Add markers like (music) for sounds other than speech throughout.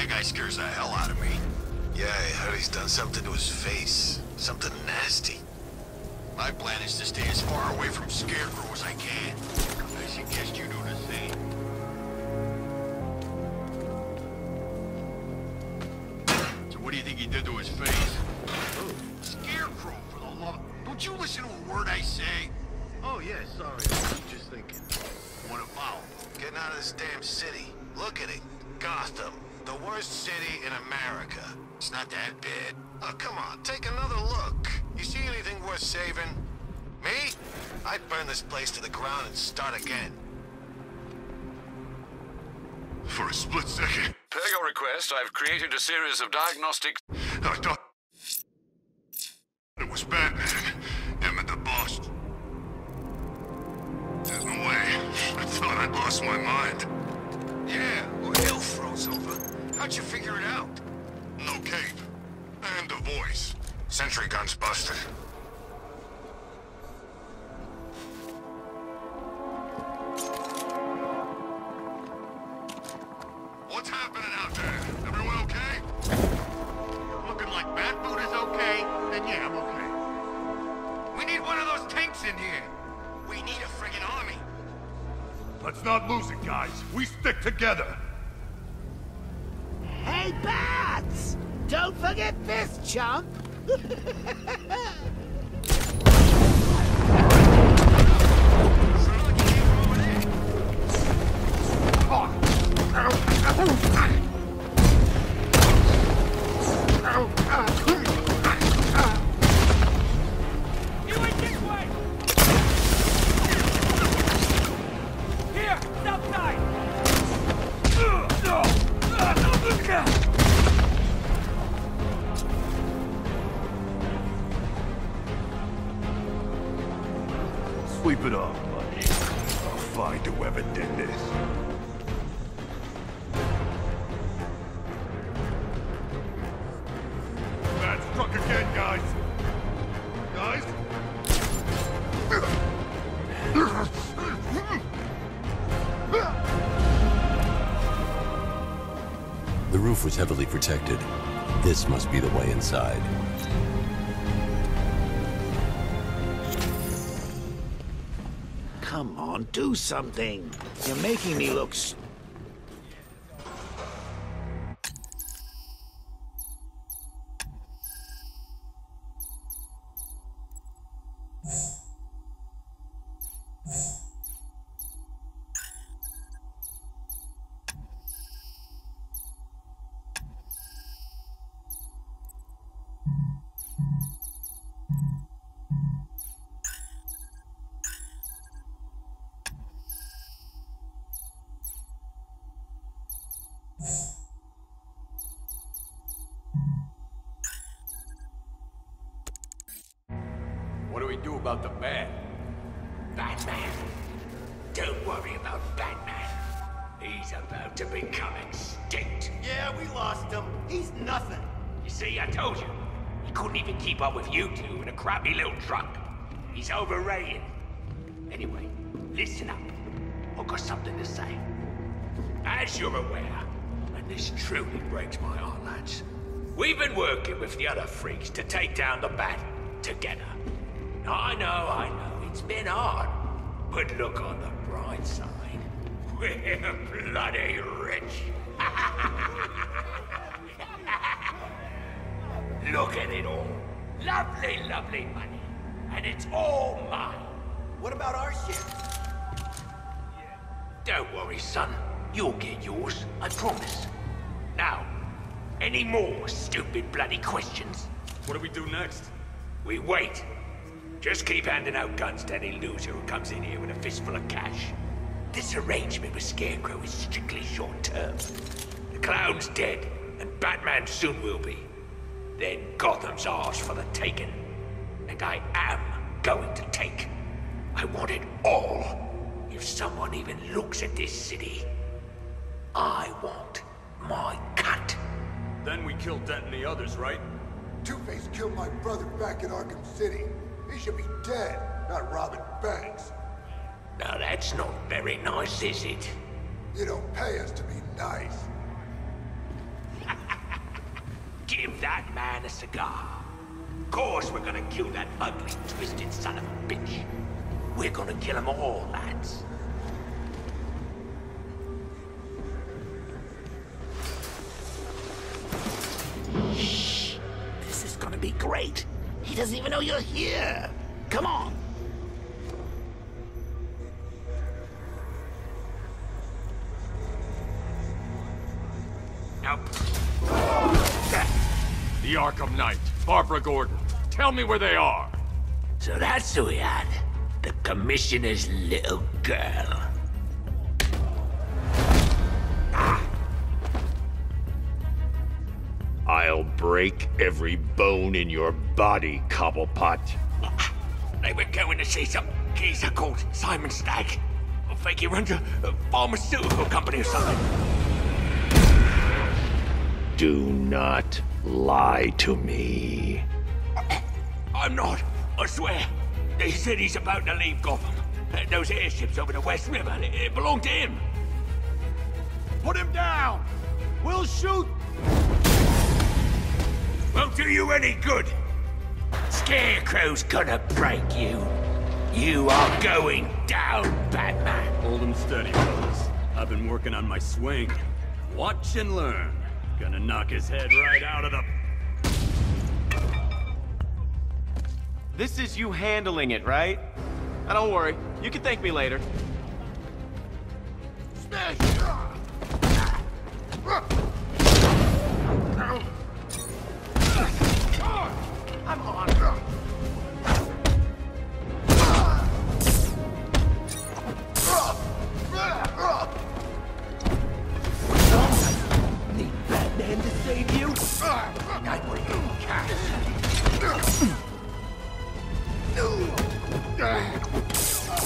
That guy scares the hell out of me. Yeah, I heard he's done something to his face. Something nasty. My plan is to stay as far away from Scarecrow as I can. I suggest you do the same. So what do you think he did to his face? Oh. Scarecrow, for the love of... Don't you listen to a word I say? Oh, yeah, sorry. I was just thinking. What about? Getting out of this damn city. Look at it. Gotham. The worst city in America. It's not that bad. Oh, come on. Take another look. You see anything worth saving? Me? I'd burn this place to the ground and start again. For a split second, Per your request, I've created a series of diagnostic... I thought... It was Batman. Him and the boss. There's no way. I thought I'd lost my mind. How'd you figure it out? No cape. And a voice. Sentry gun's busted. What's happening out there? Everyone okay? Looking like Batboot is okay, then yeah, I'm okay. We need one of those tanks in here. We need a friggin' army. Let's not lose it, guys. We stick together. Hey, Bats! Don't forget this, chump! (laughs) Oh, you roof was heavily protected. This must be the way inside. Come on, do something. You're making me look s- do about the man? Batman. Don't worry about Batman. He's about to become extinct. Yeah, we lost him. He's nothing. You see, I told you. He couldn't even keep up with you two in a crappy little truck. He's overrated. Anyway, listen up. I've got something to say. As you're aware, and this truly breaks my heart, lads, we've been working with the other freaks to take down the Bat together. I know, I know, it's been hard. But look on the bright side. (laughs) We're bloody rich. (laughs) Look at it all. Lovely, lovely money. And it's all mine. What about our shit? Don't worry, son. You'll get yours, I promise. Now, any more stupid bloody questions? What do we do next? We wait. Just keep handing out guns to any loser who comes in here with a fistful of cash. This arrangement with Scarecrow is strictly short term. The clown's dead, and Batman soon will be. Then Gotham's ours for the taking. And I am going to take. I want it all. If someone even looks at this city, I want my cut. Then we kill Dent and the others, right? Two-Face killed my brother back in Arkham City. He should be dead, not robbing banks. Now that's not very nice, is it? You don't pay us to be nice. (laughs) give that man a cigar. Of course, we're gonna kill that ugly, twisted son of a bitch. We're gonna kill them all, lads. Shh. This is gonna be great. Doesn't even know you're here. Come on. Nope. The Arkham Knight, Barbara Gordon. Tell me where they are. So that's who we had. The commissioner's little girl. I'll break every bone in your body, Cobblepot. They were going to see some geezer called Simon Stagg. I think he runs a, a pharmaceutical company or something. Do not lie to me. I'm not. I swear. They said he's about to leave Gotham. Those airships over the West River, it, it belonged to him. Put him down! We'll shoot! Won't do you any good. Scarecrow's gonna break you. You are going down, Batman. Hold 'em steady, fellas. I've been working on my swing. Watch and learn. Gonna knock his head right out of the... This is you handling it, right? Now don't worry, you can thank me later. I'm on.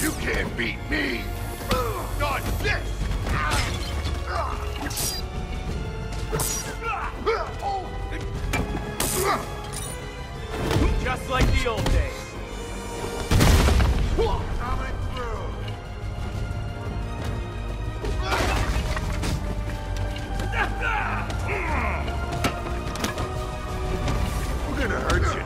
You can't beat me! Not this! Just like the old days. Coming through! We're gonna hurt you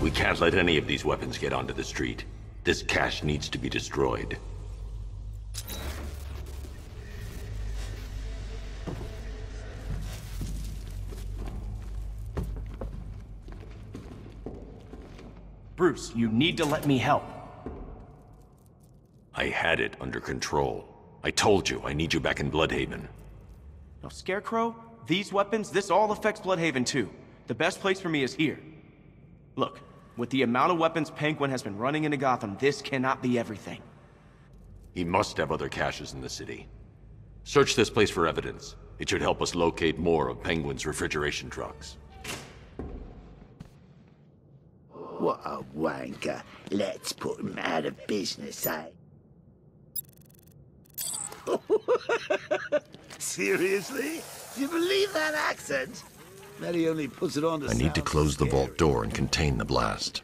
We can't let any of these weapons get onto the street. This cache needs to be destroyed. Bruce, you need to let me help. I had it under control. I told you, I need you back in Blüdhaven. Now, Scarecrow, these weapons, this all affects Blüdhaven too. The best place for me is here. Look, with the amount of weapons Penguin has been running into Gotham, this cannot be everything. He must have other caches in the city. Search this place for evidence. It should help us locate more of Penguin's refrigeration trucks. What a wanker. Let's put him out of business, eh? (laughs) Seriously? Do you believe that accent? I need to close scary. the vault door and contain the blast.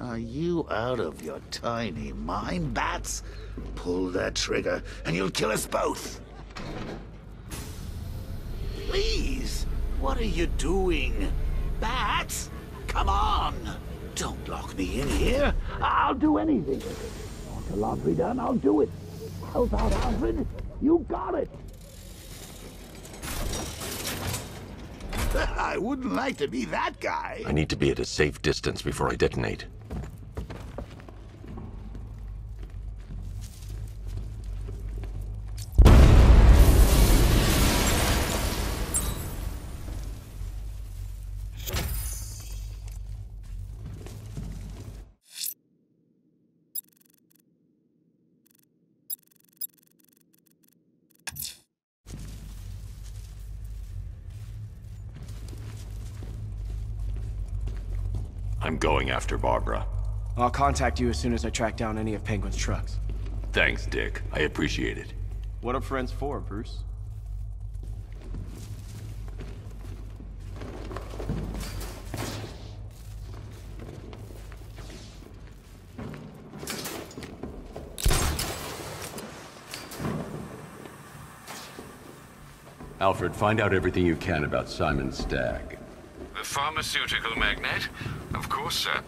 Are you out of your tiny mind, bats? Pull that trigger, and you'll kill us both. Please, what are you doing? Bats, come on! Don't lock me in here. I'll do anything. Want the laundry done? I'll do it. Help out, Alfred. You got it. (laughs) I wouldn't like to be that guy. I need to be at a safe distance before I detonate. I'm going after Barbara. I'll contact you as soon as I track down any of Penguin's trucks. Thanks, Dick. I appreciate it. What are friends for, Bruce? Alfred, find out everything you can about Simon Stagg. The pharmaceutical magnate? Of course, sir.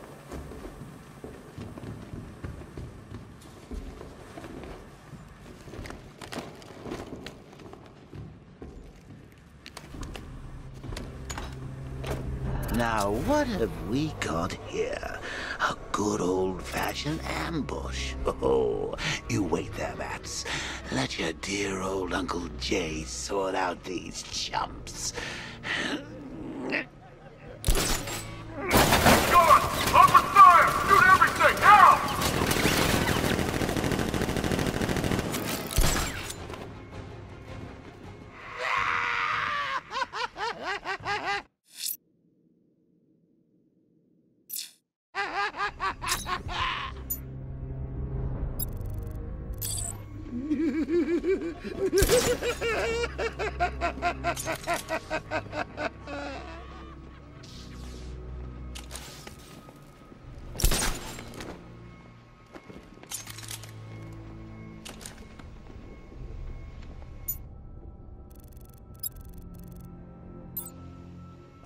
Now, what have we got here? A good old-fashioned ambush. (laughs) Oh, you wait there, Bats. Let your dear old Uncle Jay sort out these chumps.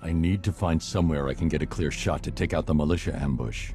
I need to find somewhere I can get a clear shot to take out the militia ambush.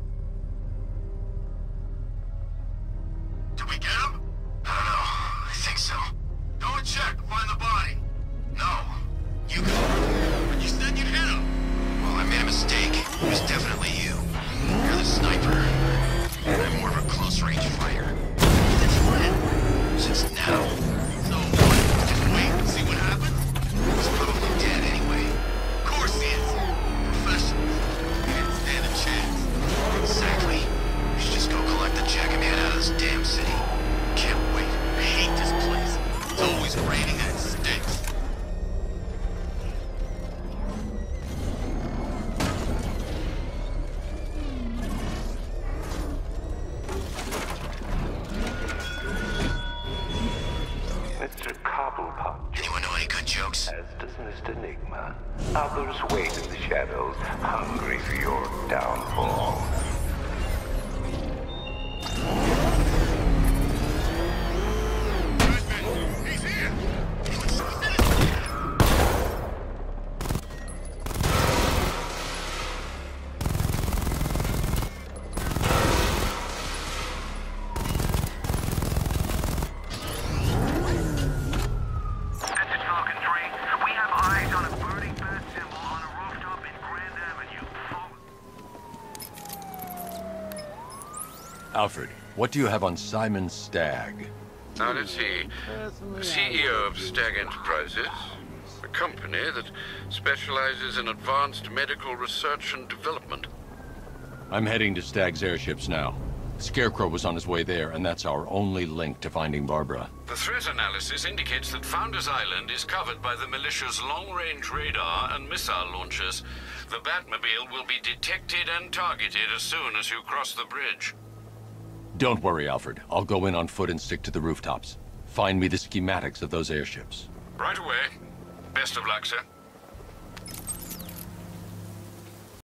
Enigma. Others wait in the shadows, hungry for your downfall. Alfred, what do you have on Simon Stagg? Now, let's see. CEO of Stagg Enterprises, a company that specializes in advanced medical research and development. I'm heading to Stagg's airships now. Scarecrow was on his way there, and that's our only link to finding Barbara. The threat analysis indicates that Founders Island is covered by the militia's long-range radar and missile launchers. The Batmobile will be detected and targeted as soon as you cross the bridge. Don't worry, Alfred. I'll go in on foot and stick to the rooftops. Find me the schematics of those airships. Right away. Best of luck, sir.